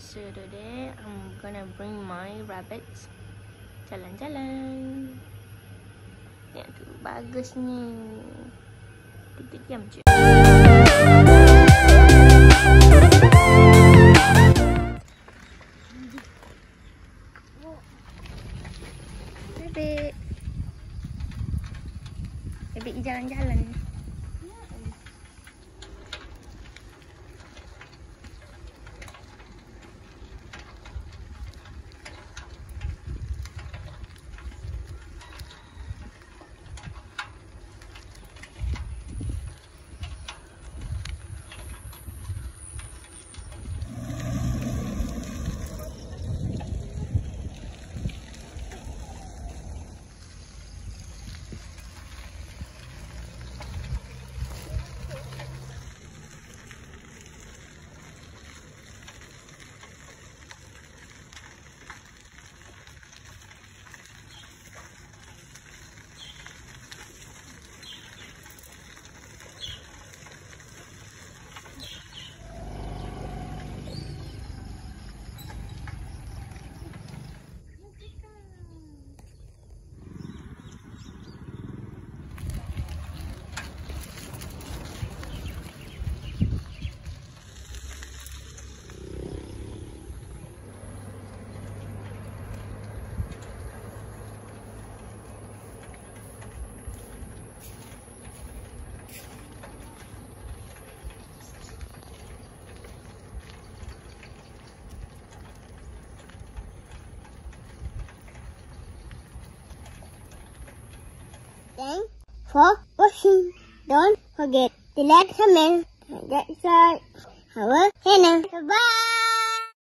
So today I'm gonna bring my rabbits jalan-jalan. Tengok tu, bagusnya. Kita diam je. Rabbit. Rabbit jalan-jalan. Thanks for watching. Don't forget to like, comment, and subscribe our channel. Bye.